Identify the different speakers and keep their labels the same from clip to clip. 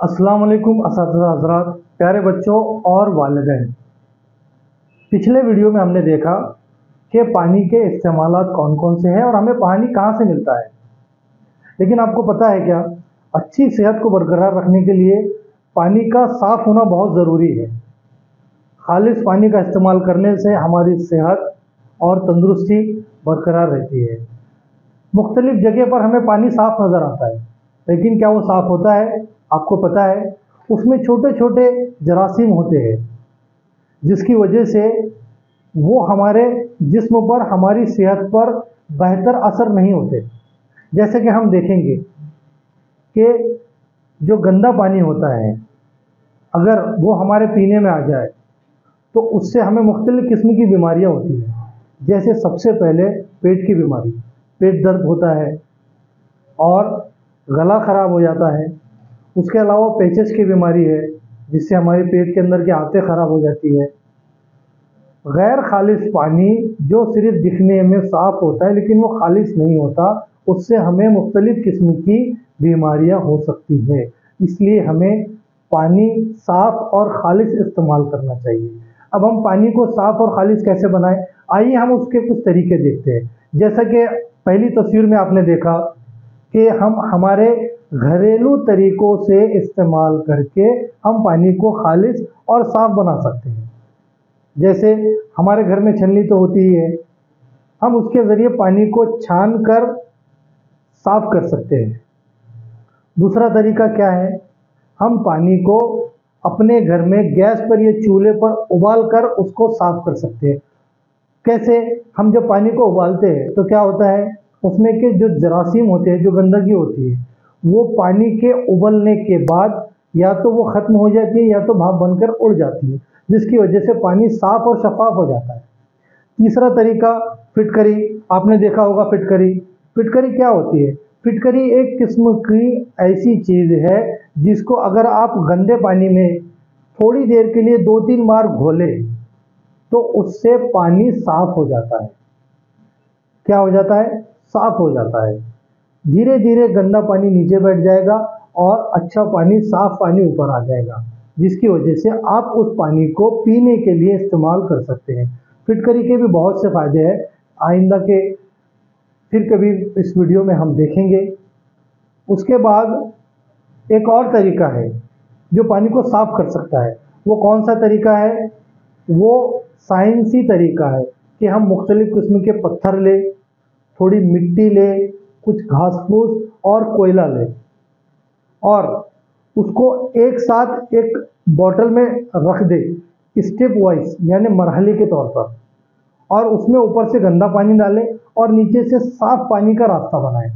Speaker 1: अस्सलाम वालेकुम हजरात, प्यारे बच्चों और वालदेन। पिछले वीडियो में हमने देखा कि पानी के इस्तेमाल कौन कौन से हैं और हमें पानी कहाँ से मिलता है। लेकिन आपको पता है क्या, अच्छी सेहत को बरकरार रखने के लिए पानी का साफ़ होना बहुत ज़रूरी है। खालिश पानी का इस्तेमाल करने से हमारी सेहत और तंदुरुस्ती बरकरार रहती है। मुख्तलिफ़ जगह पर हमें पानी साफ़ नज़र आता है, लेकिन क्या वो साफ़ होता है? आपको पता है, उसमें छोटे छोटे जरासीम होते हैं, जिसकी वजह से वो हमारे जिस्म पर, हमारी सेहत पर बेहतर असर नहीं होते। जैसे कि हम देखेंगे कि जो गंदा पानी होता है, अगर वो हमारे पीने में आ जाए तो उससे हमें मुख्तलिफ़ किस्म की बीमारियाँ होती हैं। जैसे सबसे पहले पेट की बीमारी, पेट दर्द होता है और गला ख़राब हो जाता है उसके अलावा पेचस की बीमारी है, जिससे हमारे पेट के अंदर की आते ख़राब हो जाती है। गैर खालिश पानी जो सिर्फ़ दिखने में साफ़ होता है, लेकिन वो खालिश नहीं होता, उससे हमें मुख्तलिफ़ किस्म की बीमारियाँ हो सकती है। इसलिए हमें पानी साफ़ और खालिश इस्तेमाल करना चाहिए। अब हम पानी को साफ़ और खालिश कैसे बनाएँ? आइए हम उसके कुछ तरीके देखते हैं। जैसा कि पहली तस्वीर में आपने देखा कि हम, हमारे घरेलू तरीकों से इस्तेमाल करके हम पानी को खालिश और साफ़ बना सकते हैं। जैसे हमारे घर में छलनी तो होती ही है, हम उसके ज़रिए पानी को छान कर साफ़ कर सकते हैं। दूसरा तरीका क्या है? हम पानी को अपने घर में गैस पर या चूल्हे पर उबाल कर उसको साफ़ कर सकते हैं। कैसे? हम जब पानी को उबालते हैं तो क्या होता है? उसमें के जो जरासीम होते हैं, जो गंदगी होती है वो पानी के उबलने के बाद या तो वो ख़त्म हो जाती है या तो भाप बनकर उड़ जाती है, जिसकी वजह से पानी साफ़ और शफाफ हो जाता है। तीसरा तरीका, फिटकरी। आपने देखा होगा फिटकरी। फिटकरी क्या होती है? फिटकरी एक किस्म की ऐसी चीज़ है जिसको अगर आप गंदे पानी में थोड़ी देर के लिए दो तीन बार घोले तो उससे पानी साफ़ हो जाता है। क्या हो जाता है? साफ़ हो जाता है। धीरे धीरे गंदा पानी नीचे बैठ जाएगा और अच्छा पानी, साफ़ पानी ऊपर आ जाएगा, जिसकी वजह से आप उस पानी को पीने के लिए इस्तेमाल कर सकते हैं। फिटकरी के भी बहुत से फ़ायदे हैं। आइंदा के फिर कभी इस वीडियो में हम देखेंगे। उसके बाद एक और तरीका है जो पानी को साफ़ कर सकता है। वो कौन सा तरीका है? वो साइंसी तरीका है कि हम मुख्तलिफ़ किस्म के पत्थर ले, थोड़ी मिट्टी ले कुछ घास फूस और कोयला ले। और उसको एक साथ एक बॉटल में रख दे स्टेप वाइज यानी मरहले के तौर पर। और उसमें ऊपर से गंदा पानी डालें और नीचे से साफ़ पानी का रास्ता बनाएँ।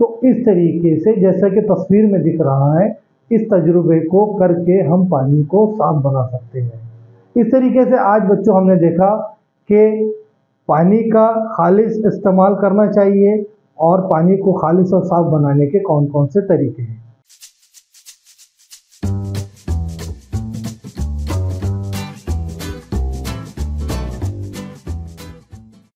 Speaker 1: तो इस तरीके से, जैसा कि तस्वीर में दिख रहा है, इस तजुर्बे को करके हम पानी को साफ़ बना सकते हैं। इस तरीके से आज बच्चों हमने देखा कि पानी का खालिश इस्तेमाल करना चाहिए और पानी को खालिश और साफ़ बनाने के कौन कौन से तरीके हैं?